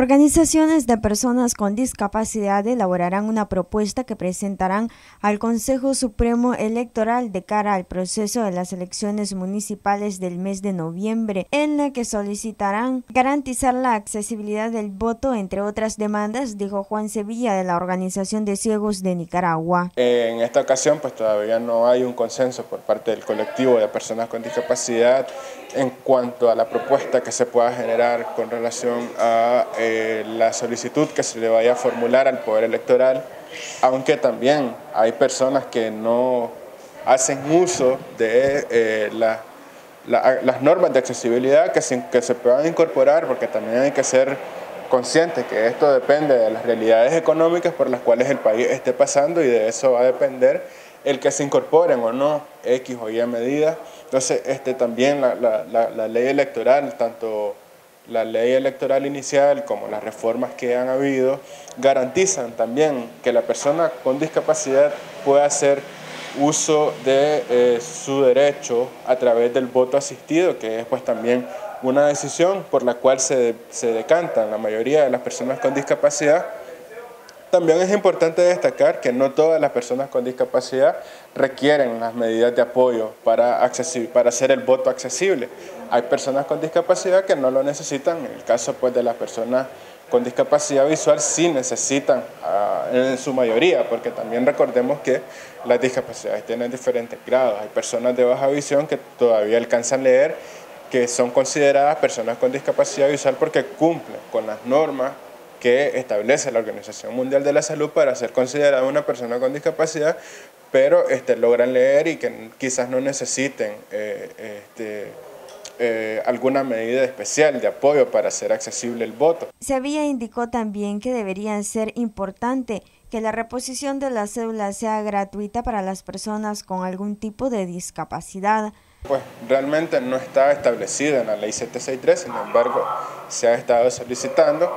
Organizaciones de personas con discapacidad elaborarán una propuesta que presentarán al Consejo Supremo Electoral de cara al proceso de las elecciones municipales del mes de noviembre, en la que solicitarán garantizar la accesibilidad del voto, entre otras demandas, dijo Juan Sevilla de la Organización de Ciegos de Nicaragua. En esta ocasión, pues todavía no hay un consenso por parte del colectivo de personas con discapacidad en cuanto a la propuesta que se pueda generar con relación a eh, la solicitud que se le vaya a formular al Poder Electoral, aunque también hay personas que no hacen uso de eh, las normas de accesibilidad que se, puedan incorporar, porque también hay que ser conscientes que esto depende de las realidades económicas por las cuales el país esté pasando y de eso va a depender el que se incorporen o no X o Y medidas. Entonces, este, también la, ley electoral, tanto la ley electoral inicial como las reformas que han habido, garantizan también que la persona con discapacidad pueda hacer uso de eh, su derecho a través del voto asistido, que es pues también una decisión por la cual se, se decantan la mayoría de las personas con discapacidad también es importante destacar que no todas las personas con discapacidad requieren las medidas de apoyo para, para hacer el voto accesible. Hay personas con discapacidad que no lo necesitan, en el caso pues, de las personas con discapacidad visual sí necesitan ah, en su mayoría, porque también recordemos que las discapacidades tienen diferentes grados. Hay personas de baja visión que todavía alcanzan a leer, que son consideradas personas con discapacidad visual porque cumplen con las normas que establece la Organización Mundial de la Salud para ser considerada una persona con discapacidad, pero este, logran leer y que quizás no necesiten eh, este, eh, alguna medida especial de apoyo para hacer accesible el voto. Sevilla indicó también que debería ser importante que la reposición de la cédula sea gratuita para las personas con algún tipo de discapacidad. Pues realmente no está establecida en la ley 763, sin embargo se ha estado solicitando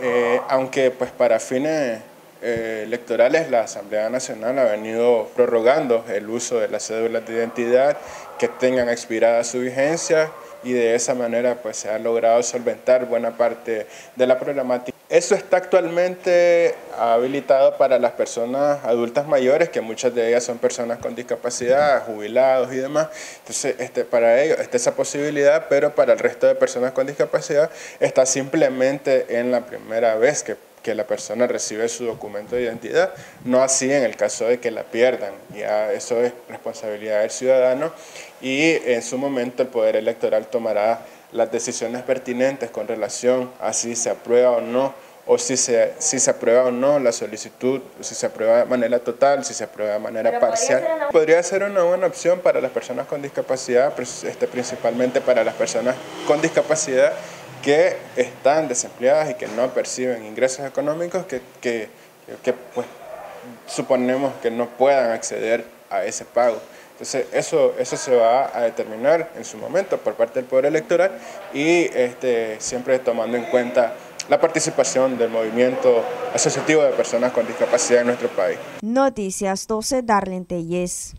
eh, aunque pues para fines eh, electorales la Asamblea Nacional ha venido prorrogando el uso de las cédulas de identidad que tengan expirada su vigencia y de esa manera pues se ha logrado solventar buena parte de la problemática. Eso está actualmente habilitado para las personas adultas mayores, que muchas de ellas son personas con discapacidad, jubilados y demás. Entonces, este, para ellos está esa posibilidad, pero para el resto de personas con discapacidad está simplemente en la primera vez que, que la persona recibe su documento de identidad, no así en el caso de que la pierdan. Ya eso es responsabilidad del ciudadano y en su momento el Poder Electoral tomará las decisiones pertinentes con relación a si se aprueba o no, o si se, si se aprueba o no la solicitud, si se aprueba de manera total, si se aprueba de manera parcial. Podría ser, una buena opción para las personas con discapacidad, este, principalmente para las personas con discapacidad que están desempleadas y que no perciben ingresos económicos, que, que, que pues, suponemos que no puedan acceder a ese pago. Entonces, eso, eso se va a determinar en su momento por parte del Poder Electoral y este, siempre tomando en cuenta la participación del movimiento asociativo de personas con discapacidad en nuestro país. Noticias 12, Darlene Telles.